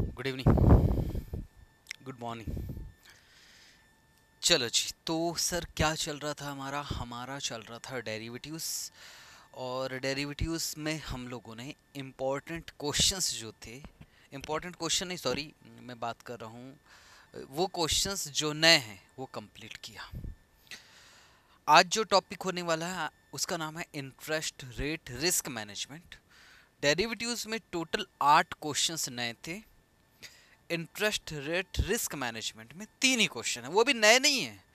Good evening good morning चलो जी तो sir क्या चल रहा था हमारा? हमारा चल रहा था डेरिवेटिव्स और डेरिवेटिव्स में हम लोगों ने इम्पोर्टेंट क्वेश्चंस जो थे इम्पोर्टेंट क्वेश्चन नहीं सॉरी मैं बात कर रहा हूँ, वो क्वेश्चंस जो नए हैं, वो कंप्लीट किया। आज जो टॉपिक होने वाला है, उसका नाम है interest rate risk management derivatives में टोटल आठ क्वेश्चंस नए थे इंटरेस्ट रेट रिस्क मैनेजमेंट में तीन ही क्वेश्चन है। वो भी नए नहीं है।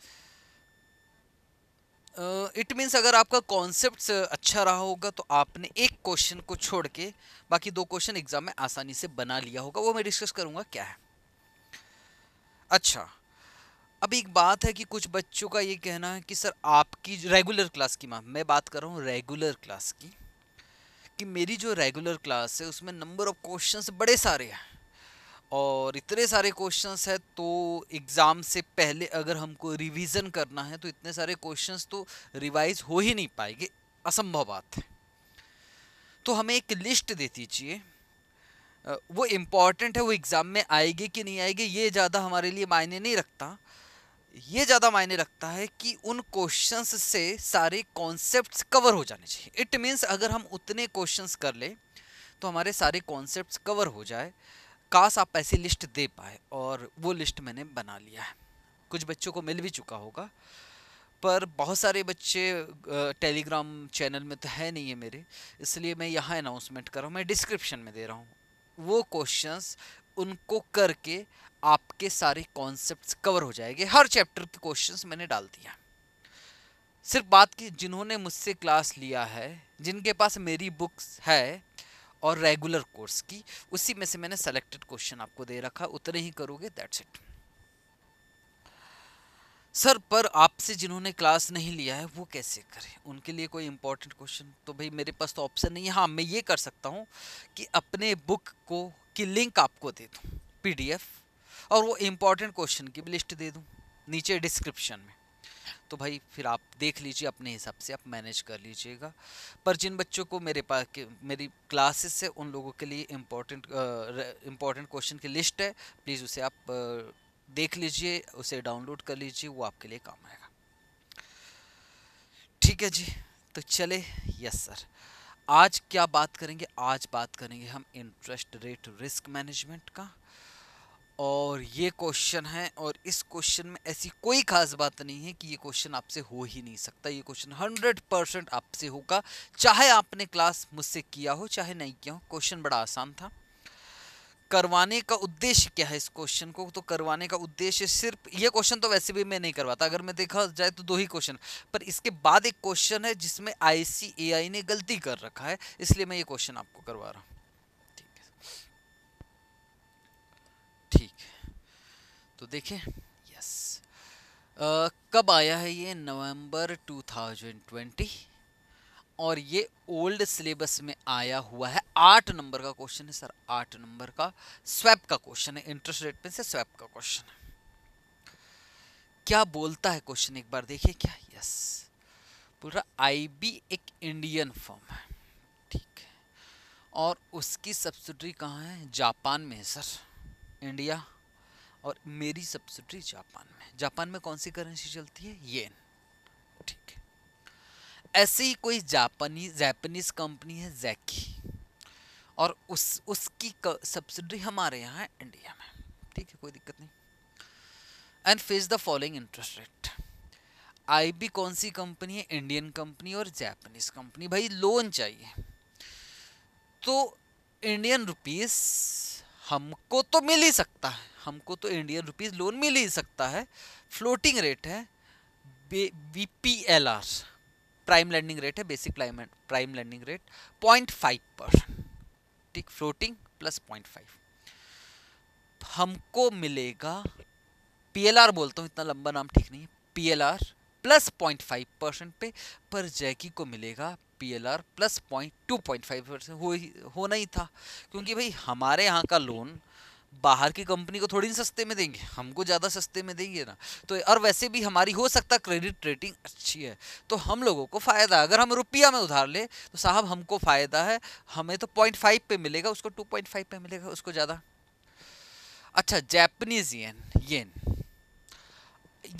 इट uh, मीन्स अगर आपका कॉन्सेप्ट अच्छा रहा होगा तो आपने एक क्वेश्चन को छोड़ के बाकी दो क्वेश्चन एग्ज़ाम में आसानी से बना लिया होगा। वो मैं डिस्कस करूँगा क्या है। अच्छा अब एक बात है कि कुछ बच्चों का ये कहना है कि सर आपकी रेगुलर क्लास की मैं बात कर रहा हूँ रेगुलर क्लास की कि मेरी जो रेगुलर क्लास है उसमें नंबर ऑफ़ क्वेश्चंस बड़े सारे हैं। और इतने सारे क्वेश्चंस है तो एग्ज़ाम से पहले अगर हमको रिवीजन करना है तो इतने सारे क्वेश्चंस तो रिवाइज हो ही नहीं पाएँगे। असंभव बात है। तो हमें एक लिस्ट दे दीजिए। वो इंपॉर्टेंट है, वो एग्ज़ाम में आएगी कि नहीं आएगी, ये ज़्यादा हमारे लिए मायने नहीं रखता। ये ज़्यादा मायने रखता है कि उन क्वेश्चंस से सारे कॉन्सेप्ट्स कवर हो जाने चाहिए। इट मीन्स अगर हम उतने क्वेश्चंस कर ले तो हमारे सारे कॉन्सेप्ट्स कवर हो जाए। काश आप ऐसी लिस्ट दे पाए और वो लिस्ट मैंने बना लिया है। कुछ बच्चों को मिल भी चुका होगा, पर बहुत सारे बच्चे टेलीग्राम चैनल में तो है नहीं है मेरे, इसलिए मैं यहाँ अनाउंसमेंट कर रहा हूँ, मैं डिस्क्रिप्शन में दे रहा हूँ। वो क्वेश्चंस उनको करके आपके सारे कॉन्सेप्ट्स कवर हो जाएँगे। हर चैप्टर के क्वेश्चंस मैंने डाल दिया। सिर्फ़ बात की, जिन्होंने मुझसे क्लास लिया है, जिनके पास मेरी बुक्स है और रेगुलर कोर्स की। उसी में से मैंने सेलेक्टेड क्वेश्चन आपको दे रखा, उतने ही करोगे दैट्स इट सर, पर आपसे जिन्होंने क्लास नहीं लिया है, वो कैसे करें? उनके लिए कोई इंपॉर्टेंट क्वेश्चन तो भाई, मेरे पास तो ऑप्शन नहीं है। हाँ मैं ये कर सकता हूँ कि अपने बुक को, की लिंक आपको दे दूँ पीडीएफ और वो इंपॉर्टेंट क्वेश्चन की भी लिस्ट दे दूँ, नीचे डिस्क्रिप्शन में। तो भाई फिर आप देख लीजिए अपने हिसाब से, आप मैनेज कर लीजिएगा। पर जिन बच्चों को मेरे पास मेरी क्लासेस से, उन लोगों के लिए इम्पोर्टेंट इम्पोर्टेंट क्वेश्चन की लिस्ट है। प्लीज़ उसे आप देख लीजिए, उसे डाउनलोड कर लीजिए, वो आपके लिए काम आएगा। ठीक है जी तो चले यस सर आज क्या बात करेंगे? आज बात करेंगे हम इंटरेस्ट रेट रिस्क मैनेजमेंट का। और ये क्वेश्चन है और इस क्वेश्चन में ऐसी कोई खास बात नहीं है कि ये क्वेश्चन आपसे हो ही नहीं सकता। ये क्वेश्चन हंड्रेड परसेंट आपसे होगा। चाहे आपने क्लास मुझसे किया हो, चाहे नहीं किया हो क्वेश्चन बड़ा आसान था। करवाने का उद्देश्य क्या है इस क्वेश्चन को? तो करवाने का उद्देश्य सिर्फ़, ये क्वेश्चन तो वैसे भी मैं नहीं करवाता। अगर मैं देखा जाए तो दो ही क्वेश्चन पर इसके बाद एक क्वेश्चन है जिसमें आईसीएआई ने गलती कर रखा है, इसलिए मैं ये क्वेश्चन आपको करवा रहा हूँ। तो देखें यस आ, कब आया है ये? नवंबर 2020 और ये ओल्ड सिलेबस में आया हुआ है। आठ नंबर का क्वेश्चन है सर आठ नंबर का स्वैप का क्वेश्चन है। इंटरेस्ट रेट पे से स्वैप का क्वेश्चन है। क्या बोलता है क्वेश्चन एक बार देखिए क्या? यस पूरा आईबी एक इंडियन फॉर्म है। ठीक है। और उसकी सब्सिडरी कहाँ है? जापान में है सर इंडिया और मेरी सब्सिडरी जापान में जापान में कौन सी करेंसी चलती है? येन ठीक है। ऐसे ही कोई जापानी जापानीज कंपनी है जैकी और उस, उसकी सब्सिडरी हमारे यहाँ है इंडिया में। ठीक है, कोई दिक्कत नहीं। And face the following interest rate I B कौन सी कंपनी है? इंडियन कंपनी और जापानीज कंपनी भाई लोन चाहिए। तो इंडियन रुपीस हमको तो मिल ही सकता है। हमको तो इंडियन रुपीज़ लोन मिल ही सकता है। फ्लोटिंग रेट है B P L R prime lending rate है basic prime lending rate point five percent ठीक फ्लोटिंग प्लस पॉइंट फाइव हमको मिलेगा पीएलआर बोलता हूँ, इतना लंबा नाम ठीक नहीं है P L R plus point five percent पे, पर जैकी को मिलेगा P L R plus point two point five percent ही होना ही था, क्योंकि भाई हमारे यहाँ का लोन बाहर की कंपनी को थोड़ी सस्ते में देंगे, हमको ज़्यादा सस्ते में देंगे ना। तो और वैसे भी हमारी हो सकता क्रेडिट रेटिंग अच्छी है तो हम लोगों को फ़ायदा, अगर हम रुपया में उधार ले तो साहब हमको फ़ायदा है, हमें तो पॉइंट फाइव पे मिलेगा, उसको टू पॉइंट फाइव पे मिलेगा, उसको ज़्यादा। अच्छा जैपनीज येन येन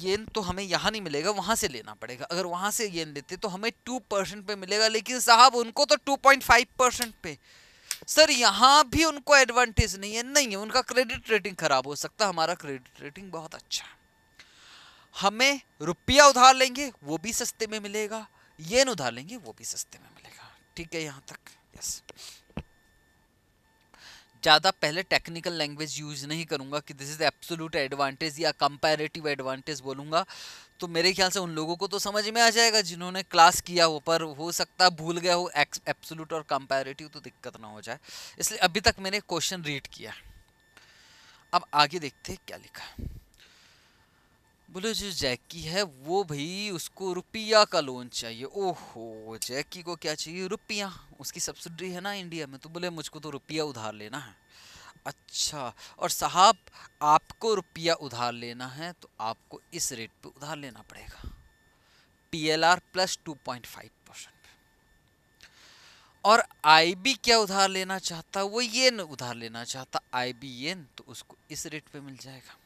येन तो हमें यहाँ नहीं मिलेगा, वहाँ से लेना पड़ेगा। अगर वहाँ से येन लेते तो हमें टू परसेंट पे मिलेगा, लेकिन साहब उनको तो टू पॉइंट फाइव परसेंट पे। सर, यहाँ भी उनको एडवांटेज नहीं है। नहीं है, उनका क्रेडिट रेटिंग खराब हो सकता हमारा क्रेडिट रेटिंग बहुत अच्छा है। हमें रुपया उधार लेंगे, वो भी सस्ते में मिलेगा। येन उधार लेंगे, वो भी सस्ते में मिलेगा। ठीक है, यहाँ तक। यस ज़्यादा पहले टेक्निकल लैंग्वेज यूज़ नहीं करूँगा कि दिस इज़ एब्सोल्यूट एडवांटेज या कंपैरेटिव एडवांटेज बोलूँगा। तो मेरे ख्याल से उन लोगों को तो समझ में आ जाएगा जिन्होंने क्लास किया हो, पर हो सकता है भूल गया हो एब्सोल्यूट और कंपैरेटिव तो दिक्कत ना हो जाए। इसलिए अभी तक मैंने क्वेश्चन रीड किया अब आगे देखते क्या लिखा बोले, जो जैकी है, वो भाई उसको रुपया का लोन चाहिए। ओहो, जैकी को क्या चाहिए? रुपया। उसकी सब्सिडी है ना इंडिया में तो बोले, मुझको तो रुपया उधार लेना है। अच्छा और साहब, आपको रुपया उधार लेना है तो आपको इस रेट पे उधार लेना पड़ेगा। P L R plus two point five percent और आई बी क्या उधार लेना चाहता? वो ये न उधार लेना चाहता आई बी ये तो उसको इस रेट पे मिल जाएगा।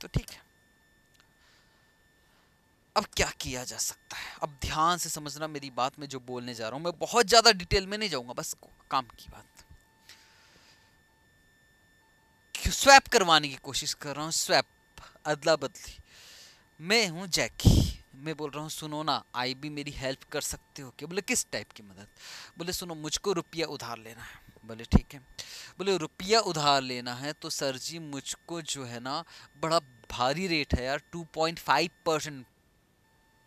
तो ठीक है। अब क्या किया जा सकता है? अब ध्यान से समझना मेरी बात, में जो बोलने जा रहा हूँ, मैं बहुत ज़्यादा डिटेल में नहीं जाऊँगा, बस काम की बात। स्वैप करवाने की कोशिश कर रहा हूँ, स्वैप अदला बदली मैं हूँ जैकी। मैं बोल रहा हूँ, सुनो ना, आई भी मेरी हेल्प कर सकते हो क्या? बोले, किस टाइप की मदद? बोले, सुनो, मुझको रुपया उधार लेना है। बोले, ठीक है। बोले, रुपया उधार लेना है तो सर जी, मुझको जो है ना, बड़ा भारी रेट है यार 2.5 percent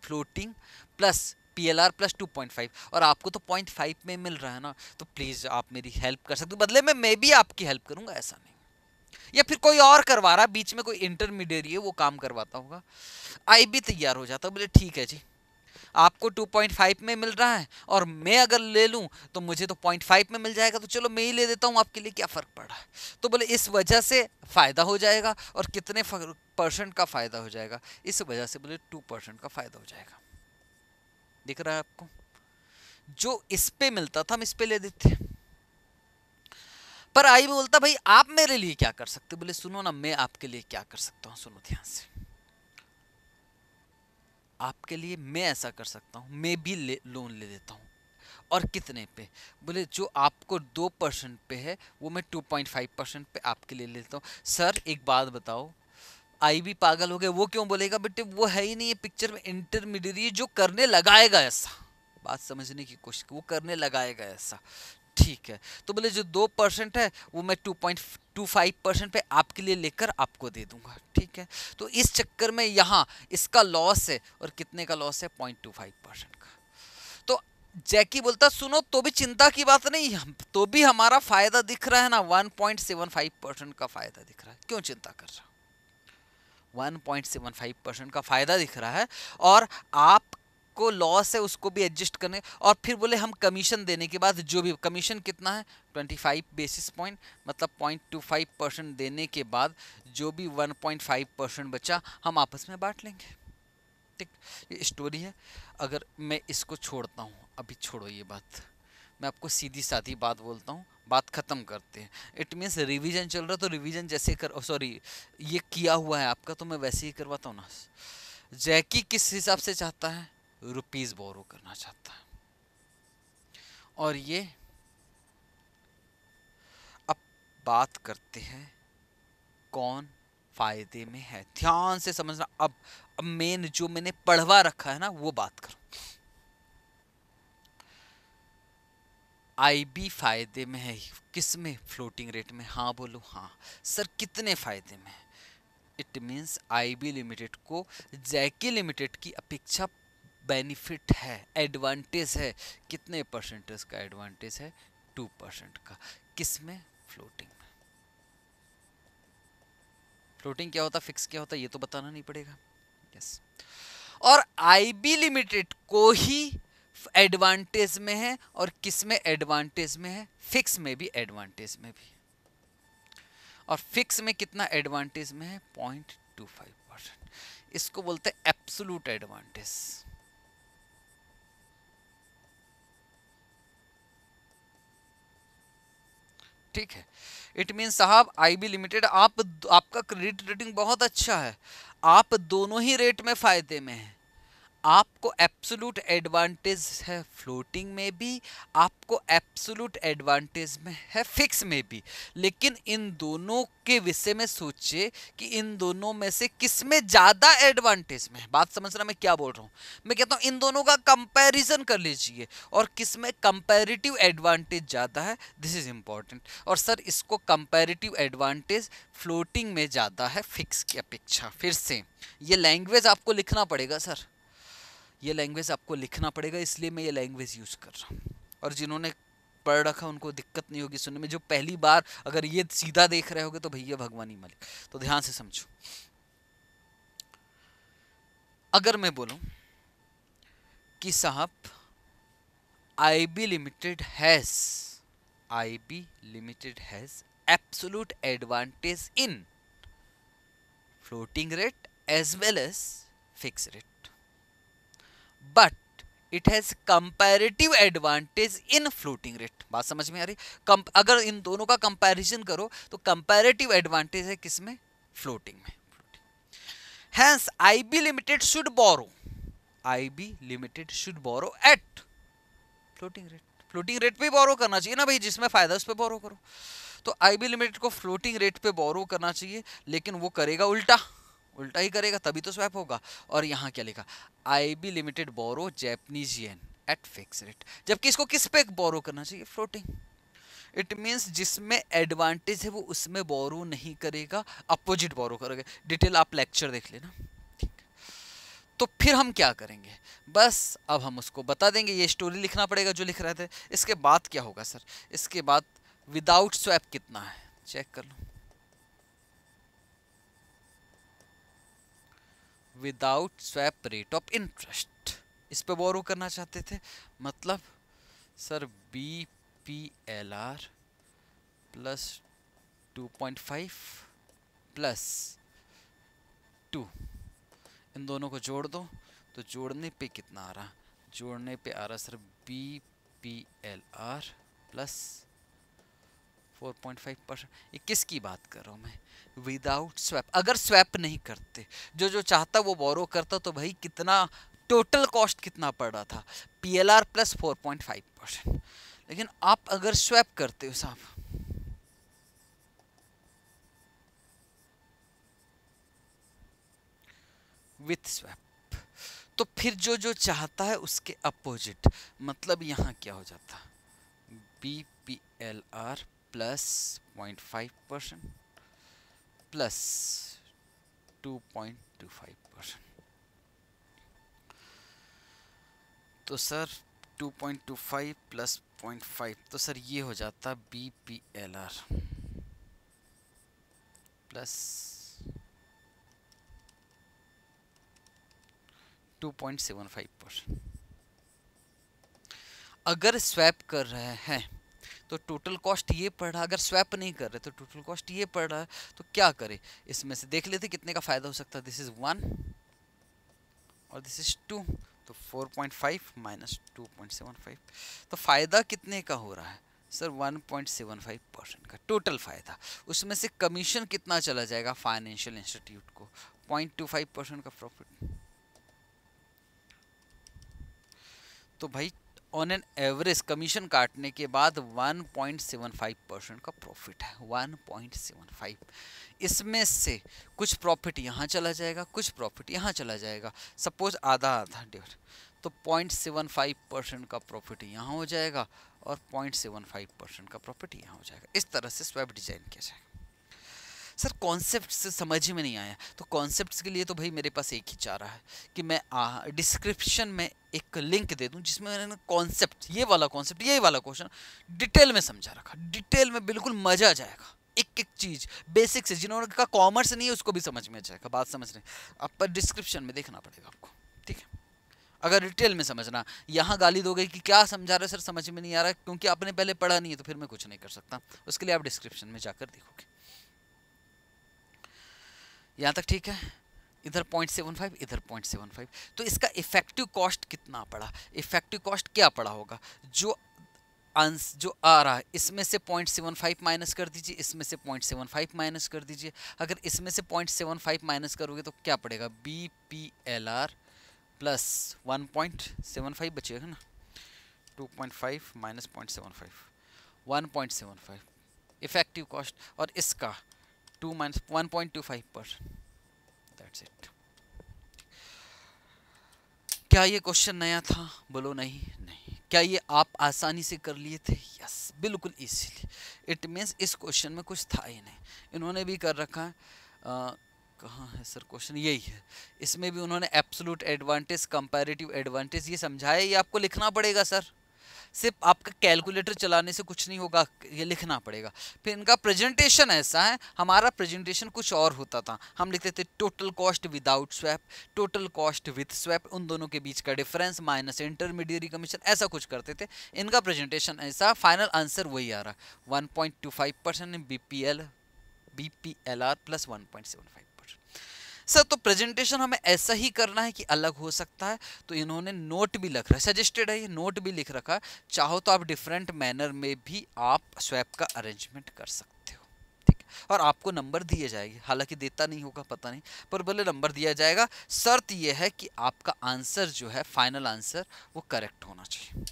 floating plus P L R plus two point five और आपको तो पॉइंट फाइव में मिल रहा है ना तो प्लीज़ आप मेरी हेल्प कर सकते हो। बदले में मैं भी आपकी हेल्प करूँगा, ऐसा नहीं। या फिर कोई और करवा रहा बीच में कोई इंटरमीडिएट है, वो काम करवाता होगा। आई भी तैयार हो जाता बोले ठीक है जी। आपको 2.5 में मिल रहा है और मैं अगर ले लूँ तो मुझे तो 0.5 में मिल जाएगा तो चलो मैं ही ले देता हूँ, आपके लिए क्या फ़र्क पड़? रहा है तो बोले इस वजह से फ़ायदा हो जाएगा और कितने परसेंट का फ़ायदा हो जाएगा? इस वजह से बोले टू परसेंट का फ़ायदा हो जाएगा। दिख रहा है आपको? जो इस पे मिलता था, हम इस पे ले देते। पर आई बोलता भाई आप मेरे लिए क्या कर सकते? बोले सुनो ना मैं आपके लिए क्या कर सकता हूँ सुनो ध्यान से। आपके लिए मैं ऐसा कर सकता हूँ मैं भी ले, लोन ले लेता हूँ। और कितने पे? बोले जो आपको दो परसेंट पे है वो मैं टू पॉइंट फाइव परसेंट पे आपके लिए लेता हूँ। सर एक बात बताओ आई भी पागल हो गए वो क्यों बोलेगा बेटे? वो है ही नहीं है पिक्चर में इंटरमीडिएट जो करने लगाएगा ऐसा। बात समझने की कोशिश वो करने लगाएगा ऐसा। ठीक है। तो बोले जो दो परसेंट है, वो मैं two point two five percent पे आपके लिए लेकर आपको दे दूँगा, ठीक है? तो इस चक्कर में यहाँ इसका लॉस है और कितने का लॉस है? पॉइंट टू फाइव परसेंट का। तो जैकी बोलता, सुनो तो भी चिंता की बात नहीं तो भी हमारा फ़ायदा दिख रहा है ना? One point seven five percent का फ़ायदा दिख रहा है। क्यों चिंता कर रहा 1.75 परसेंट का फ़ायदा दिख रहा है और आप को लॉस है, उसको भी एडजस्ट करने और फिर बोले हम कमीशन देने के बाद जो भी कमीशन कितना है? 25 बेसिस पॉइंट मतलब 0.25 परसेंट देने के बाद जो भी 1.5 परसेंट बचा, हम आपस में बांट लेंगे। ठीक, ये स्टोरी है। अगर मैं इसको छोड़ता हूँ, अभी छोड़ो ये बात। मैं आपको सीधी साधी बात बोलता हूँ, बात ख़त्म करते हैं। इट मीन्स रिवीजन चल रहा तो रिवीजन जैसे कर सॉरी ये किया हुआ है आपका तो मैं वैसे ही करवाता हूँ ना। जैकी किस हिसाब से चाहता है? रुपीज़ बोरो करना चाहता है। और ये अब बात करते हैं कौन फ़ायदे में है। ध्यान से समझना, अब अब मेन जो मैंने पढ़वा रखा है ना, वो बात करो। आई बी फ़ायदे में है, किसमें? फ्लोटिंग रेट में। हाँ बोलो हाँ। सर, कितने फ़ायदे में it means I B limited को जैकी लिमिटेड की अपेक्षा बेनिफिट है एडवांटेज है। कितने परसेंटेज का एडवांटेज है? टू परसेंट का। किसमें फ्लोटिंग में। फ्लोटिंग क्या होता? फिक्स क्या होता? ये तो बताना नहीं पड़ेगा। यस और आईबी लिमिटेड को ही एडवांटेज में है और किसमें एडवांटेज में है? फिक्स में भी एडवांटेज में भी। और फिक्स में कितना एडवांटेज में है? पॉइंट टू फाइव परसेंट इसको बोलते हैं एब्सोलूट एडवांटेज ठीक है। इट मीन साहब आई बी लिमिटेड आप, आपका क्रेडिट रेटिंग बहुत अच्छा है। आप दोनों ही रेट में फ़ायदे में हैं। आपको एप्सोलूट एडवांटेज है फ्लोटिंग में भी, आपको एप्सोलूट एडवांटेज में है फिक्स में भी। लेकिन इन दोनों के विषय में सोचिए कि इन दोनों में से किसमें ज़्यादा एडवांटेज में बात समझना मैं क्या बोल रहा हूँ? मैं कहता हूँ इन दोनों का कंपैरिजन कर लीजिए और किसमें कंपैरेटिव एडवांटेज ज़्यादा है दिस इज़ इंपॉर्टेंट और सर इसको कंपैरेटिव एडवांटेज फ्लोटिंग में ज़्यादा है फिक्स की अपेक्षा। फिर से, ये लैंग्वेज आपको लिखना पड़ेगा सर ये लैंग्वेज आपको लिखना पड़ेगा, इसलिए मैं ये लैंग्वेज यूज़ कर रहा हूँ। और जिन्होंने पढ़ रखा उनको दिक्कत नहीं होगी सुनने में। जो पहली बार अगर ये सीधा देख रहे होगे तो भैया भगवानी मलिक। तो ध्यान से समझो। अगर मैं बोलूँ कि साहब I B limited has I B limited has absolute advantage in floating rate as well as fix rate but it has comparative advantage in floating rate बात समझ में आ रही? अगर इन दोनों का कंपैरिजन करो तो कंपैरेटिव एडवांटेज है किसमें? फ्लोटिंग में. Hence IB limited should borrow IB limited should borrow at floating rate floating rate पे बोरो करना चाहिए ना भाई, जिसमें फ़ायदा उस पर बोरो करो। तो आईबी लिमिटेड को फ्लोटिंग रेट पे बोरो करना चाहिए, लेकिन वो करेगा उल्टा। उल्टा ही करेगा, तभी तो स्वैप होगा। और यहाँ क्या लिखा? I B limited borrow Japanese yen at fix rate जबकि इसको किस पे बोरो करना चाहिए? फ्लोटिंग इट मीन्स जिसमें एडवांटेज है, वो उसमें बोरो नहीं करेगा अपोजिट बोरो करेगा। डिटेल आप लेक्चर देख लेना। तो फिर हम क्या करेंगे? बस अब हम उसको बता देंगे, ये स्टोरी लिखना पड़ेगा जो लिख रहे थे। इसके बाद क्या होगा सर इसके बाद विदाउट स्वैप कितना है? चेक कर लो। Without swap rate of interest इस पे बोरो करना चाहते थे? मतलब sir B P L R plus two point five plus two इन दोनों को जोड़ दो। तो जोड़ने पे कितना आ रहा? जोड़ने पे आ रहा sir B P L R plus four point five percent ये किसकी बात कर रहा हूँ मैं? विदाउट स्वैप अगर स्वैप नहीं करते, जो जो चाहता वो बोरो करता तो भाई कितना टोटल कॉस्ट कितना पड़ रहा था? P L R plus four point five percent लेकिन आप अगर स्वैप करते हो साहब विथ स्वैप तो फिर जो जो चाहता है उसके अपोजिट मतलब यहाँ क्या हो जाता? B P L R plus two point two five percent तो sir two point two five plus point five तो सर ये हो जाता B P L R plus two point seven five percent अगर स्वैप कर रहे हैं तो टोटल कॉस्ट ये पड़ रहा, अगर स्वैप नहीं कर रहे तो टोटल कॉस्ट ये पड़ रहा तो क्या करें? इसमें से देख लेते कितने का फ़ायदा हो सकता है। दिस इज़ वन और दिस इज़ टू तो 4.5 माइनस टू तो फ़ायदा कितने का हो रहा है? सर 1.75 परसेंट का टोटल फ़ायदा। उसमें से कमीशन कितना चला जाएगा फाइनेंशियल इंस्टीट्यूट को? 0.25 परसेंट का प्रॉफिट तो भाई ऑन एन एवरेज कमीशन काटने के बाद 1.75 परसेंट का प्रॉफिट है। 1.75 इसमें से कुछ प्रॉफिट यहाँ चला जाएगा, कुछ प्रॉफिट यहाँ चला जाएगा। सपोज़ आधा आधा डेढ़। तो 0.75 परसेंट का प्रॉफिट यहाँ हो जाएगा और 0.75 परसेंट का प्रॉफिट यहाँ हो जाएगा। इस तरह से स्वैप डिज़ाइन किया जाएगा। सर कॉन्सेप्ट समझ में नहीं आया। तो कॉन्सेप्ट के लिए तो भाई मेरे पास एक ही चारा है कि मैं डिस्क्रिप्शन में एक लिंक दे दूँ जिसमें मैंने कॉन्सेप्ट ये वाला कॉन्सेप्ट ये वाला क्वेश्चन डिटेल में समझा रखा। डिटेल में बिल्कुल मज़ा आ जाएगा। एक एक चीज़ बेसिक से जिन्होंने कहा कॉमर्स नहीं है, उसको भी समझ में आ जाएगा, बात समझ रहे आप पर डिस्क्रिप्शन में देखना पड़ेगा आपको, ठीक है? अगर डिटेल में समझना, यहाँ गाली दोगे कि क्या समझा रहे सर, समझ में नहीं आ रहा, क्योंकि आपने पहले पढ़ा नहीं है तो फिर मैं कुछ नहीं कर सकता। उसके लिए आप डिस्क्रिप्शन में जाकर देखोगे। यहाँ तक ठीक है? इधर पॉइंट सेवन फाइव इधर पॉइंट सेवन फाइव तो इसका इफ़ेक्टिव कॉस्ट कितना पड़ा? इफ़ेक्टिव कॉस्ट क्या पड़ा होगा? जो आंस जो आ रहा है, इसमें से पॉइंट सेवन फाइव माइनस कर दीजिए, इसमें से पॉइंट सेवन फाइव माइनस कर दीजिए। अगर इसमें से पॉइंट सेवन फाइव माइनस करोगे तो क्या पड़ेगा? B P L R plus one point seven five बचेगा ना? Two point five minus point seven five one point seven five effective cost और इसका two minus one point two five that's it क्या ये क्वेश्चन नया था? बोलो नहीं नहीं. क्या ये आप आसानी से कर लिए थे? यस बिल्कुल इजीली इट मीन्स इस क्वेश्चन में कुछ था ही नहीं. इन्होंने भी कर रखा है। कहाँ है सर क्वेश्चन यही है. इसमें भी उन्होंने एब्सोलूट एडवांटेज कंपैरेटिव एडवांटेज ये समझाया? ये आपको लिखना पड़ेगा सर सिर्फ़ आपका कैलकुलेटर चलाने से कुछ नहीं होगा, ये लिखना पड़ेगा। फिर इनका प्रेजेंटेशन ऐसा है, हमारा प्रेजेंटेशन कुछ और होता था। हम लिखते थे total cost without swap total cost with swap उन दोनों के बीच का डिफरेंस माइनस इंटरमीडियरी कमीशन ऐसा कुछ करते थे। इनका प्रेजेंटेशन ऐसा फाइनल आंसर वही आ रहा। One point two five percent B P L B P L R plus one point seven five sir तो प्रेजेंटेशन हमें ऐसा ही करना है कि अलग हो सकता है। तो इन्होंने नोट भी लिख रहा है सजेस्टेड है ये नोट भी लिख रखा है। चाहो तो आप डिफरेंट मैनर में भी आप स्वैप का अरेंजमेंट कर सकते हो, ठीक है? और आपको नंबर दिए जाएँगे। हालाँकि देता नहीं होगा, पता नहीं, पर बोले नंबर दिया जाएगा, शर्त यह है कि आपका आंसर जो है फाइनल आंसर वो करेक्ट होना चाहिए।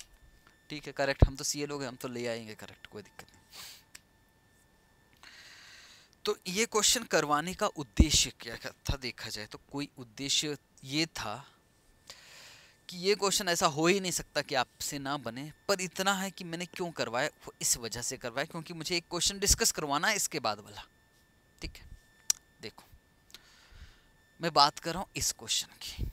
ठीक है करेक्ट हम तो सी ए लोग हैं, हम तो ले आएँगे करेक्ट कोई दिक्कत नहीं। तो ये क्वेश्चन करवाने का उद्देश्य क्या था देखा जाए तो कोई उद्देश्य ये था कि ये क्वेश्चन ऐसा हो ही नहीं सकता कि आपसे ना बने, पर इतना है कि मैंने क्यों करवाया, वो इस वजह से करवाया, क्योंकि मुझे एक क्वेश्चन डिस्कस करवाना है इसके बाद वाला। ठीक है? देखो, मैं बात कर रहा हूँ इस क्वेश्चन की।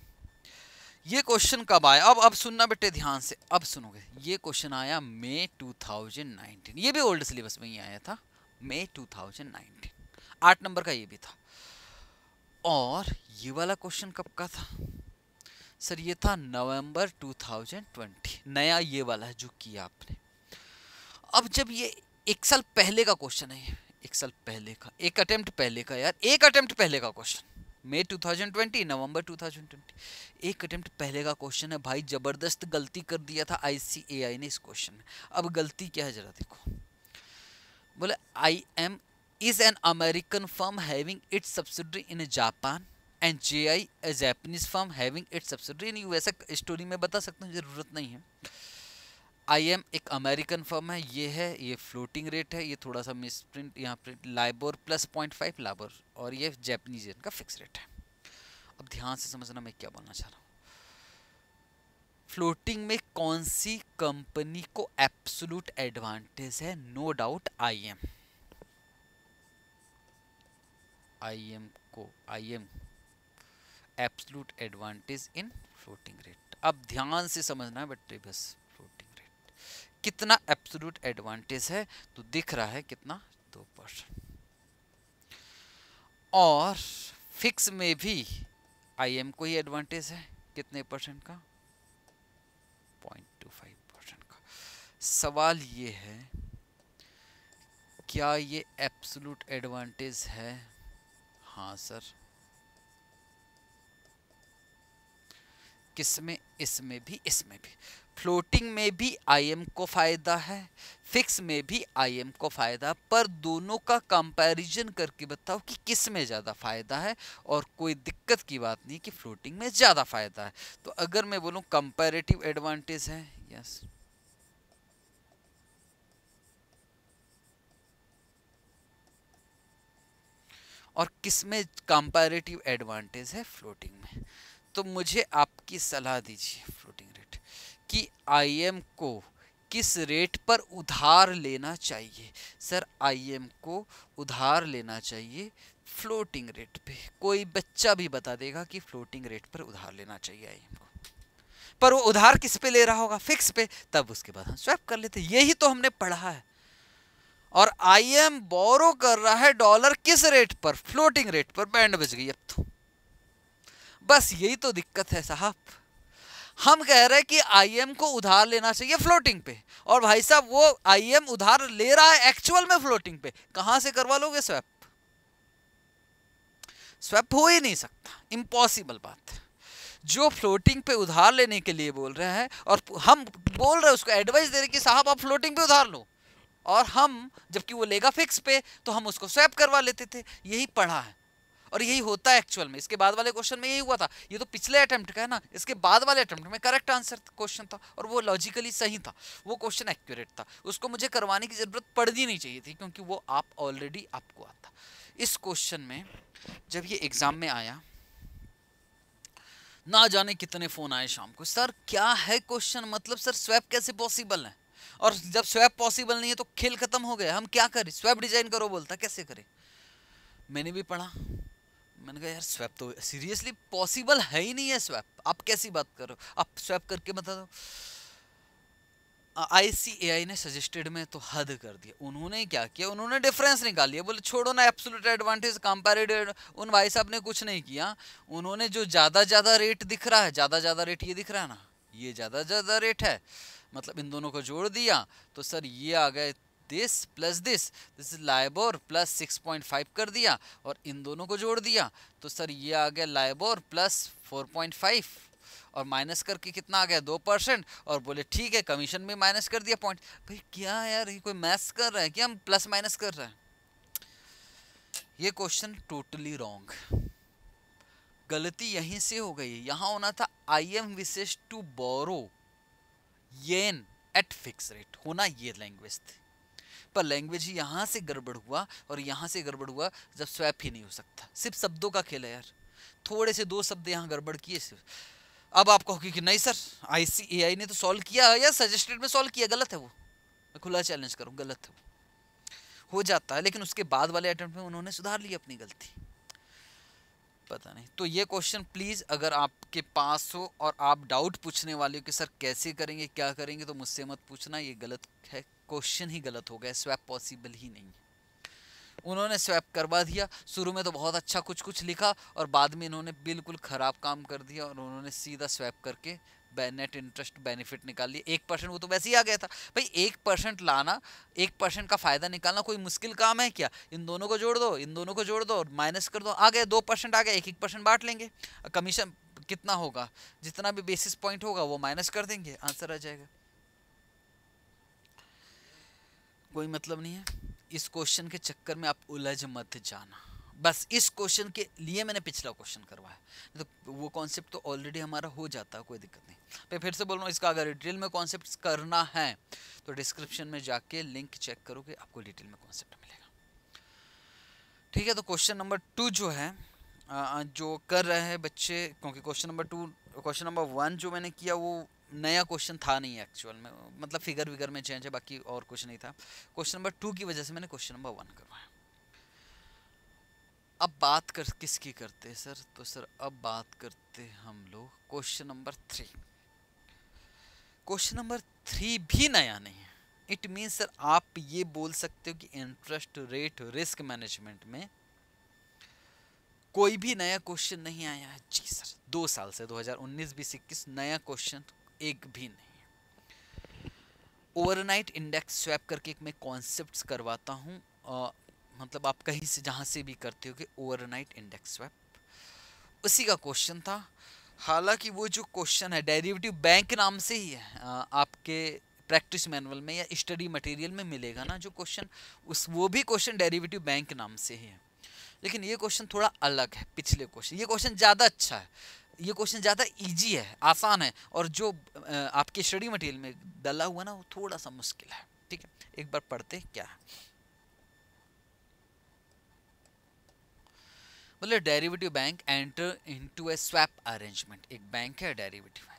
ये क्वेश्चन कब आया? अब अब सुनना बेटे ध्यान से, अब सुनोगे। ये क्वेश्चन आया मई 2019 ये भी ओल्ड सिलेबस में ही आया था मई 2019 आठ नंबर का ये भी था। और ये वाला क्वेश्चन कब का था? सर, ये था नवंबर 2020 नया ये वाला है जो किया आपने। अब जब ये एक साल पहले का क्वेश्चन है, एक साल पहले का, एक अटेम्प्ट पहले का यार, एक अटेम्प्ट पहले का क्वेश्चन मई 2020 नवंबर 2020 एक अटेम्प्ट पहले का क्वेश्चन है। भाई, ज़बरदस्त गलती कर दिया था आईसीएआई ने इस क्वेश्चन में। अब गलती क्या है जरा देखो। बोले I M is an American firm having its subsidiary in Japan and JI a Japanese firm having its subsidiary in US story में बता सकता हूँ, ज़रूरत नहीं है। आई एम एक अमेरिकन फर्म है, ये है, ये फ्लोटिंग रेट है, ये थोड़ा सा मिस प्रिंट यहाँ print LIBOR plus point five LIBOR और ये जैपनीज का फिक्स रेट है। अब ध्यान से समझना मैं क्या बोलना चाह रहा हूँ। फ्लोटिंग में कौन सी कंपनी को एब्सोलूट एडवांटेज है? No doubt I M I M को I M absolute advantage in floating rate अब ध्यान से समझना है बट बस फ्लोटिंग रेट कितना एब्सोल्यूट एडवांटेज है तो दिख रहा है कितना? दो परसेंट और फिक्स में भी आई एम को ही एडवांटेज है. कितने परसेंट का? पॉइंट टू फाइव परसेंट का. सवाल ये है, क्या ये एब्सोल्यूट एडवांटेज है? हाँ सर किसमें? इसमें भी इसमें भी। फ्लोटिंग में भी आईएम को फ़ायदा है, फिक्स में भी आईएम को फ़ायदा पर दोनों का कंपैरिजन करके बताओ कि किसमें ज़्यादा फ़ायदा है, और कोई दिक्कत की बात नहीं कि फ्लोटिंग में ज़्यादा फ़ायदा है। तो अगर मैं बोलूँ कंपैरेटिव एडवांटेज है यस और किसमें कंपैरेटिव एडवांटेज है फ्लोटिंग में? तो मुझे आपकी सलाह दीजिए फ्लोटिंग रेट कि आईएम को किस रेट पर उधार लेना चाहिए? सर आईएम को उधार लेना चाहिए फ्लोटिंग रेट पे। कोई बच्चा भी बता देगा कि फ्लोटिंग रेट पर उधार लेना चाहिए आईएम को। पर वो उधार किस पे ले रहा होगा? फिक्स पे। तब उसके बाद हम स्वैप कर लेते। यही तो हमने पढ़ा है। और आई एम बोरो कर रहा है डॉलर किस रेट पर? फ्लोटिंग रेट पर। बैंड बज गई अब तो। बस यही तो दिक्कत है साहब। हम कह रहे हैं कि आईएम को उधार लेना चाहिए फ्लोटिंग पे। और भाई साहब, वो आईएम उधार ले रहा है एक्चुअल में फ्लोटिंग पे। कहाँ से करवा लोगे स्वैप स्वैप हो ही नहीं सकता। इम्पॉसिबल बात है। जो फ्लोटिंग पे उधार लेने के लिए बोल रहे हैं और हम बोल रहे हैं उसको एडवाइस दे रहे कि साहब, आप फ्लोटिंग पे उधार लो। और हम, जबकि वो लेगा फिक्स पे तो हम उसको स्वैप करवा लेते थे। यही पढ़ा है। और यही होता है एक्चुअल में। इसके बाद वाले क्वेश्चन में यही हुआ था। ये तो पिछले अटेम्प्ट का है ना। इसके बाद वाले अटेम्प्ट में करेक्ट आंसर क्वेश्चन था और वो लॉजिकली सही था। वो क्वेश्चन एक्यूरेट था। उसको मुझे करवाने की ज़रूरत पड़नी नहीं चाहिए थी, क्योंकि वो आप ऑलरेडी आपको आता। इस क्वेश्चन में, जब ये एग्ज़ाम में आया, ना जाने कितने फ़ोन आए शाम को। सर क्या है क्वेश्चन मतलब सर स्वैप कैसे पॉसिबल है? और जब स्वैप पॉसिबल नहीं है तो खेल खत्म हो गया। हम क्या करें? स्वैप डिज़ाइन करो बोलता, कैसे करें? मैंने भी पढ़ा। मैंने कहा, यार, स्वैप तो सीरियसली पॉसिबल है ही नहीं है स्वैप। आप कैसी बात कर आप स्वैप करके बता दो। आईसीएआई ने सजेस्टेड में तो हद कर दिया उन्होंने क्या किया? उन्होंने डिफरेंस निकाल लिया बोले, छोड़ो ना एब्सोल्यूट एडवांटेज कंपैरेटिव उन भाई साहब ने कुछ नहीं किया। उन्होंने जो ज़्यादा ज़्यादा रेट दिख रहा है ज़्यादा ज़्यादा रेट ये दिख रहा है ना, ये ज़्यादा ज़्यादा रेट है। मतलब इन दोनों को जोड़ दिया तो सर ये आ गए this plus this this is LIBOR plus six point five कर दिया और इन दोनों को जोड़ दिया तो सर ये आ गया LIBOR plus four point five और माइनस करके कितना आ गया दो परसेंट और बोले ठीक है कमीशन भी माइनस कर दिया पॉइंट भाई क्या यार, ये कोई मैथ्स कर रहा है क्या? हम प्लस माइनस कर रहे हैं। ये क्वेश्चन टोटली रॉन्ग गलती यहीं से हो गई यहाँ होना था I M wishes to borrow yen at fix rate होना ये लैंग्वेज थी। पर लैंग्वेज ही यहाँ से गड़बड़ हुआ और यहाँ से गड़बड़ हुआ जब स्वैप ही नहीं हो सकता। सिर्फ़ शब्दों का खेल है यार। थोड़े से दो शब्द यहाँ गड़बड़ किए सिर्फ़। अब आप कहोगे कि नहीं सर आई सी ए आई ने तो सॉल्व किया है या सजेस्टेड में सॉल्व किया, गलत है वो। मैं खुला चैलेंज करूँ, गलत है वो। हो जाता है, लेकिन उसके बाद वाले अटेम्प्ट में उन्होंने सुधार लिया अपनी गलती। पता नहीं। तो ये क्वेश्चन प्लीज़ अगर आपके पास हो और आप डाउट पूछने वाले हो कि सर कैसे करेंगे, क्या करेंगे तो मुझसे मत पूछना। ये गलत है। क्वेश्चन ही गलत हो गया। स्वैप पॉसिबल ही नहीं। उन्होंने स्वैप करवा दिया। शुरू में तो बहुत अच्छा कुछ कुछ लिखा और बाद में इन्होंने बिल्कुल ख़राब काम कर दिया और उन्होंने सीधा स्वैप करके नेट इंटरेस्ट बेनिफिट निकाल लिया एक परसेंट वो तो वैसे ही आ गया था। भाई, एक परसेंट लाना, एक परसेंट का फ़ायदा निकालना कोई मुश्किल काम है क्या? इन दोनों को जोड़ दो, इन दोनों को जोड़ दो और माइनस कर दो। आ गए दो परसेंट आ गया एक एक परसेंट बांट लेंगे। कमीशन कितना होगा? जितना भी बेसिस पॉइंट होगा, वो माइनस कर देंगे। आंसर आ जाएगा। कोई मतलब नहीं है। इस क्वेश्चन के चक्कर में आप उलझ मत जाना। बस इस क्वेश्चन के लिए मैंने पिछला क्वेश्चन करवाया। तो वो कॉन्सेप्ट तो ऑलरेडी हमारा हो जाता है कोई दिक्कत नहीं। मैं फिर से बोल रहा हूँ, इसका अगर डिटेल में कॉन्सेप्ट करना है तो डिस्क्रिप्शन में जाके लिंक चेक करोगे आपको डिटेल में कॉन्सेप्ट मिलेगा। ठीक है तो क्वेश्चन नंबर टू जो है जो कर रहे हैं बच्चे, क्योंकि question number two question number one जो मैंने किया, वो नया क्वेश्चन था नहीं एक्चुअल में। मतलब फिगर विगर में चेंज है, बाकी और कुछ नहीं था। क्वेश्चन नंबर टू की वजह से मैंने क्वेश्चन नंबर वन करवाया। अब बात कर, किसकी करते हैं सर? तो सर, अब बात करते हैं हम लोग question number three question number three भी नया नहीं है। इट मीन सर, आप ये बोल सकते हो कि इंटरेस्ट रेट रिस्क मैनेजमेंट में कोई भी नया क्वेश्चन नहीं आया है। जी सर, दो साल से 2019 बीस इक्कीस, नया क्वेश्चन एक भी नहीं ओवरनाइट इंडेक्स स्वैप करके एक मैं कॉन्सेप्ट्स करवाता हूँ मतलब आप कहीं से, जहाँ से भी करते हो कि ओवरनाइट इंडेक्स स्वैप उसी का क्वेश्चन था। हालाँकि वो जो क्वेश्चन है डेरिवेटिव बैंक नाम से ही है आपके प्रैक्टिस मैनुअल में या स्टडी मटेरियल में मिलेगा ना जो क्वेश्चन उस, वो भी क्वेश्चन डेरिवेटिव बैंक नाम से ही है। लेकिन ये क्वेश्चन थोड़ा अलग है, पिछले क्वेश्चन ये क्वेश्चन ज़्यादा अच्छा है। ये क्वेश्चन ज़्यादा इजी है, आसान है, और जो आपके स्टडी मटेरियल में डला हुआ ना, वो थोड़ा सा मुश्किल है। ठीक है? एक बार पढ़ते क्या है। बोले derivative bank enter into a swap arrangement एक बैंक है डेरिवेटिव बैंक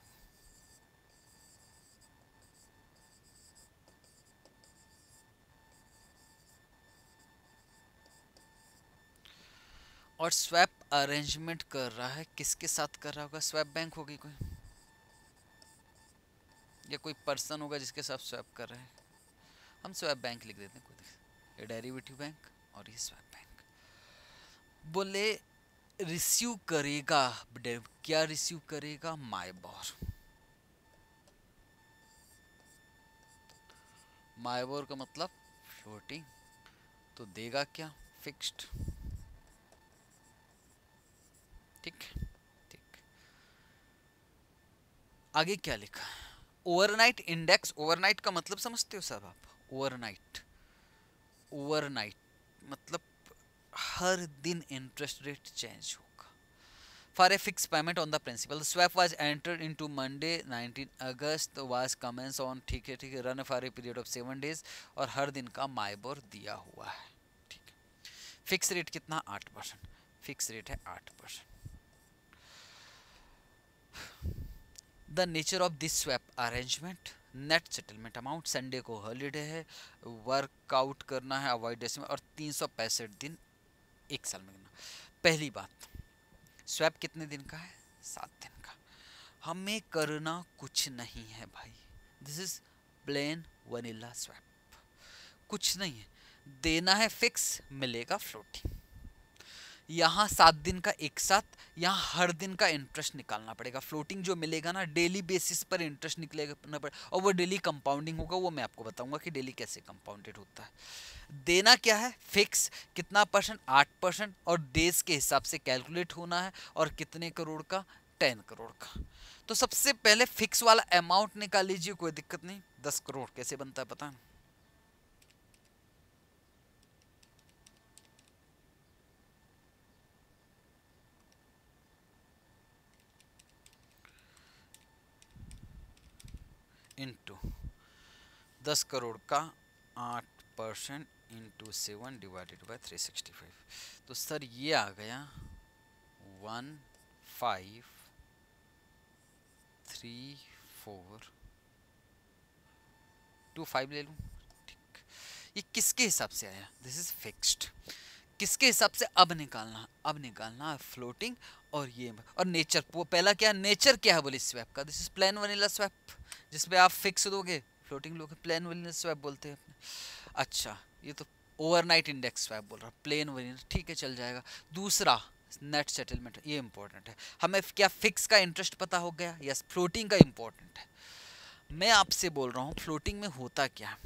और स्वैप अरेंजमेंट कर रहा है, किसके साथ कर रहा होगा? स्वैप बैंक होगी कोई? या कोई पर्सन होगा जिसके साथ स्वैप कर रहे हैं? हम स्वैप बैंक लिख देते हैं, कोई ये डेरिवेटिव बैंक और ये स्वैप बैंक बोले रिसीव करेगा डेव क्या रिसीव करेगा? माई बोर माइबोर का मतलब फ्लोटिंग तो देगा क्या? फिक्स्ड ठीक ठीक. आगे क्या लिखा? ओवरनाइट इंडेक्स ओवरनाइट का मतलब समझते हो सब आप? ओवरनाइट ओवरनाइट मतलब हर दिन इंटरेस्ट रेट चेंज होगा। For a fix payment on the principal swap was entered into Monday 19 August was commence on ठीक है ठीक है run for a period of seven days और हर दिन का माइबोर दिया हुआ है, ठीक है। फिक्स रेट कितना? आठ परसेंट फिक्स रेट है आठ percent the nature of this swap arrangement net settlement amount Sunday को हॉलीडे है वर्कआउट करना है अवॉइड और तीन सौ पैंसठ दिन एक साल में करना। पहली बात, स्वैप कितने दिन का है? सात दिन का। हमें करना कुछ नहीं है भाई। This is plain vanilla swap कुछ नहीं है। देना है फिक्स मिलेगा फ्लोटिंग यहाँ सात दिन का एक साथ, यहाँ हर दिन का इंटरेस्ट निकालना पड़ेगा। फ्लोटिंग जो मिलेगा ना डेली बेसिस पर इंटरेस्ट निकलेगा पड़ेगा और वो डेली कंपाउंडिंग होगा, वो मैं आपको बताऊँगा कि डेली कैसे कंपाउंडेड होता है। देना क्या है? फिक्स कितना परसेंट आठ परसेंट और डेज़ के हिसाब से कैलकुलेट होना है, और कितने करोड़ का? टेन करोड़ का। तो सबसे पहले फिक्स वाला अमाउंट निकाल लीजिए, कोई दिक्कत नहीं। दस करोड़ कैसे बनता है पता? नहीं इंटू दस करोड़ का आठ percent into seven divided by three sixty five तो सर ये आ गया one five three four two five ले लूँ? ठीक. ये किसके हिसाब से आया? दिस इज़ फिक्स्ड किसके हिसाब से? अब निकालना अब निकालना फ्लोटिंग और ये, और नेचर वो पहला क्या? नेचर क्या है बोले स्वैप का? This is plain vanilla swap जिसपे आप फिक्स दोगे फ्लोटिंग लोगे प्लेन वनीला स्वैप बोलते हैं अच्छा ये तो ओवरनाइट इंडेक्स स्वैप बोल रहा प्लेन वनीला ठीक है, चल जाएगा। दूसरा नेट सेटलमेंट ये इंपॉर्टेंट है। हमें क्या फिक्स का इंटरेस्ट पता हो गया? यस फ्लोटिंग का इंपॉर्टेंट है। मैं आपसे बोल रहा हूँ फ्लोटिंग में होता क्या? है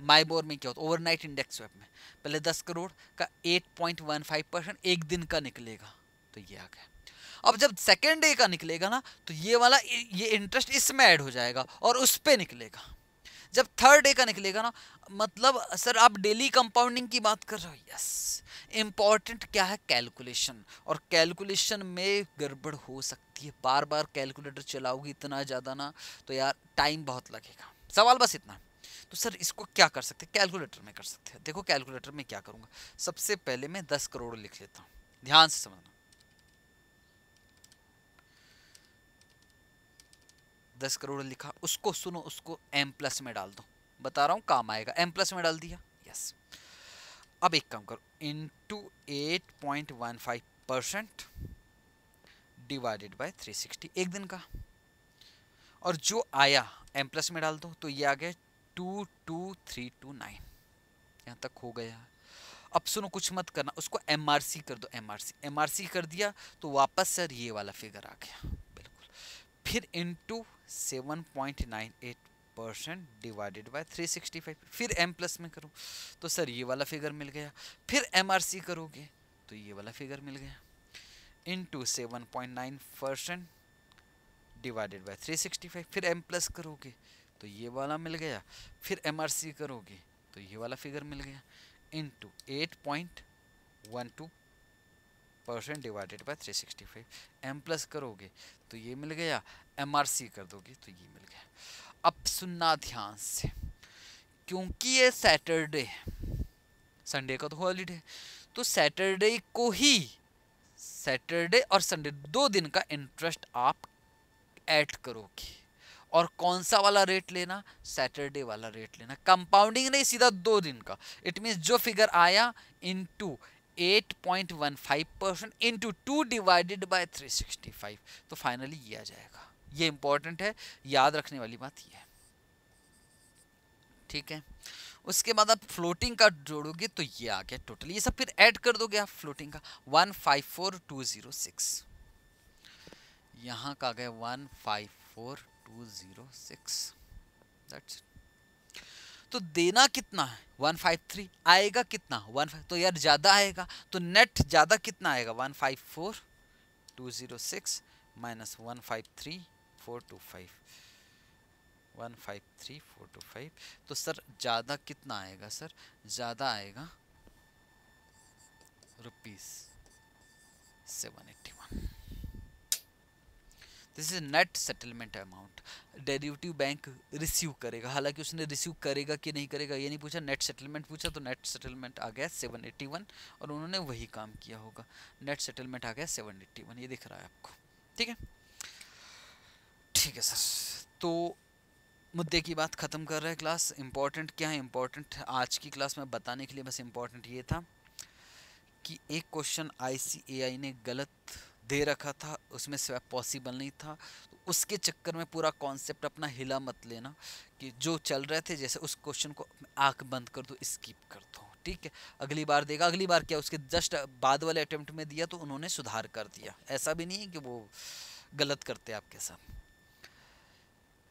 माइबोर में क्या होता? है ओवरनाइट इंडेक्स स्वैप में। पहले 10 करोड़ का 8.15 परसेंट एक दिन का निकलेगा। तो ये आ गया। अब जब सेकेंड डे का निकलेगा ना तो ये वाला ये इंटरेस्ट इसमें ऐड हो जाएगा और उस पर निकलेगा। जब थर्ड डे का निकलेगा ना मतलब सर आप डेली कंपाउंडिंग की बात कर रहे हो? यस इंपॉर्टेंट क्या है? कैलकुलेशन और कैलकुलेशन में गड़बड़ हो सकती है। बार बार कैलकुलेटर चलाओगी इतना ज़्यादा ना तो यार टाइम बहुत लगेगा। सवाल बस इतना। तो सर इसको क्या कर सकते? हैं कैलकुलेटर में कर सकते हैं। देखो कैलकुलेटर में क्या करूँगा? सबसे पहले मैं दस करोड़ लिख लेता हूँ। ध्यान से समझना। दस करोड़ लिखा, उसको सुनो, उसको एम प्लस में डाल दो। बता रहा हूँ, काम आएगा। एम प्लस में डाल दिया। यस अब एक काम करो। Into eight point one five percent divided by three sixty एक दिन का। और जो आया एम प्लस में डाल दो तो ये आ गया two two three two nine यहाँ तक हो गया। अब सुनो, कुछ मत करना। उसको एम आर सी कर दो एम आर कर दिया तो वापस सर ये वाला फिगर आ गया। फिर into seven point nine eight percent divided sixty five फिर एम प्लस में करो। तो सर ये वाला फिगर मिल गया। फिर एम आर सी करोगे तो ये वाला फिगर मिल गया। Into seven point nine percent divided sixty five फिर एम प्लस करोगे तो ये वाला मिल गया। फिर एम आर सी करोगे तो ये वाला फिगर मिल गया। Into eight point one two percent divided sixty five M plus करोगे तो ये मिल गया एम आर सी कर दोगे तो ये मिल गया। अब सुनना ध्यान से, क्योंकि ये सैटरडे है संडे का तो हॉलीडे तो सैटरडे को ही सैटरडे और संडे दो दिन का इंटरेस्ट आप ऐड करोगे। और कौन सा वाला रेट लेना? सैटरडे वाला रेट लेना। कंपाउंडिंग नहीं, सीधा दो दिन का। इट मीन्स जो फिगर आया into 8.15 percent into two divided by three तो फाइनली ये आ जाएगा। ये इंपॉर्टेंट है, याद रखने वाली बात ये है। ठीक है? उसके बाद आप फ्लोटिंग का जोड़ोगे तो ये आ गया टोटल ये सब फिर ऐड कर दोगे आप फ्लोटिंग का। One five four two zero six यहाँ का आ गया one five four two zero six तो देना कितना है? वन फाइव थ्री आएगा कितना? वन फाइव तो यार ज़्यादा आएगा तो नेट ज़्यादा कितना आएगा? One five four, two zero six minus one five three, four two five. One five three, four two five. तो सर, ज़्यादा कितना आएगा सर? ज़्यादा आएगा rupees seven eighty one. This is net settlement amount derivative bank receive करेगा। हालाँकि उसने receive करेगा कि नहीं करेगा, ये नहीं पूछा। नेट सेटलमेंट पूछा तो नेट सेटलमेंट आ गया 781 और उन्होंने वही काम किया होगा। नेट सेटलमेंट आ गया 781 ये दिख रहा है आपको। ठीक है? ठीक है सर तो मुद्दे की बात ख़त्म कर रहे हैं क्लास इंपॉर्टेंट क्या है? इंपॉर्टेंट आज की क्लास में बताने के लिए बस इंपॉर्टेंट ये था कि एक क्वेश्चन आईसीएआई ने गलत दे रखा था, उसमें स्वैप पॉसिबल नहीं था। तो उसके चक्कर में पूरा कॉन्सेप्ट अपना हिला मत लेना कि जो चल रहे थे, जैसे उस क्वेश्चन को आँख बंद कर दो स्किप कर दो, ठीक है? अगली बार देगा, अगली बार क्या? उसके जस्ट बाद वाले अटैम्प्ट में दिया तो उन्होंने सुधार कर दिया। ऐसा भी नहीं है कि वो गलत करते आपके साथ।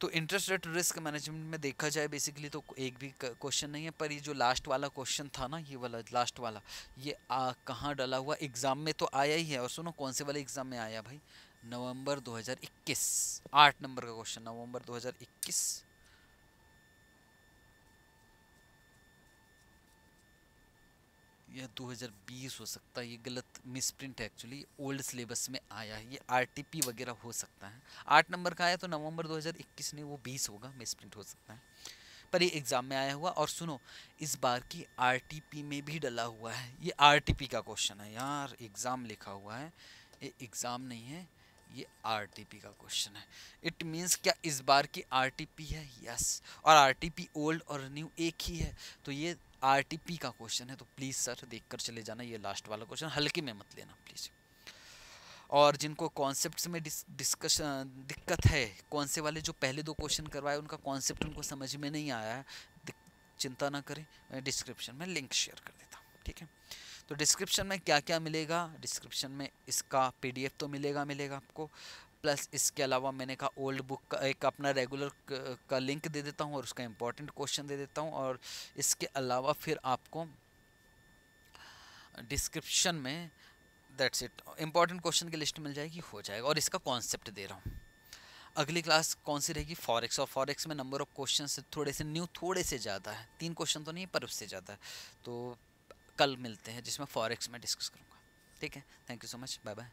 तो इंटरेस्ट रेट रिस्क मैनेजमेंट में देखा जाए बेसिकली तो एक भी क्वेश्चन नहीं है, पर ये जो लास्ट वाला क्वेश्चन था ना, ये वाला लास्ट वाला, ये कहाँ डला हुआ? एग्ज़ाम में तो आया ही है, और सुनो, कौन से वाले एग्ज़ाम में आया भाई? नवंबर 2021 आठ नंबर का क्वेश्चन नवंबर 2021 या 2020 हो सकता है, ये गलत मिसप्रिंट है एक्चुअली ओल्ड सिलेबस में आया है, ये आरटीपी वगैरह हो सकता है। आठ नंबर का आया तो नवंबर 2021 में वो 20 होगा मिसप्रिंट हो सकता है। पर ये एग्ज़ाम में आया हुआ, और सुनो, इस बार की आरटीपी में भी डला हुआ है, ये आरटीपी का क्वेश्चन है यार एग्ज़ाम लिखा हुआ है, ये एग्ज़ाम नहीं है, ये आरटीपी का क्वेश्चन है। इट मीन्स क्या इस बार की आरटीपी है? यस और आरटीपी ओल्ड और न्यू एक ही है तो ये आरटीपी का क्वेश्चन है तो प्लीज़ सर देख कर चले जाना ये लास्ट वाला क्वेश्चन हल्के में मत लेना प्लीज़ और जिनको कॉन्सेप्ट में डिस, डिस्कस दिक्कत है कौन से वाले जो पहले दो क्वेश्चन करवाए उनका कॉन्सेप्ट उनको समझ में नहीं आया है चिंता ना करें मैं डिस्क्रिप्शन में लिंक शेयर कर देता हूँ ठीक है? तो डिस्क्रिप्शन में क्या क्या मिलेगा? डिस्क्रिप्शन में इसका पीडीएफ तो मिलेगा मिलेगा आपको. प्लस इसके अलावा मैंने कहा ओल्ड बुक का एक अपना रेगुलर का लिंक दे देता हूँ और उसका इम्पोर्टेंट क्वेश्चन दे देता हूँ और इसके अलावा फिर आपको डिस्क्रिप्शन में दैट्स इट इंपॉर्टेंट क्वेश्चन की लिस्ट मिल जाएगी, हो जाएगा और इसका कॉन्सेप्ट दे रहा हूँ। अगली क्लास कौन सी रहेगी? फॉरेक्स और फॉरेक्स में नंबर ऑफ़ क्वेश्चन थोड़े से न्यू थोड़े से ज़्यादा है। तीन क्वेश्चन तो नहीं पर उससे ज़्यादा है। तो कल मिलते हैं, जिसमें फॉरेक्स में डिस्कस करूँगा। ठीक है? Thank you so much bye bye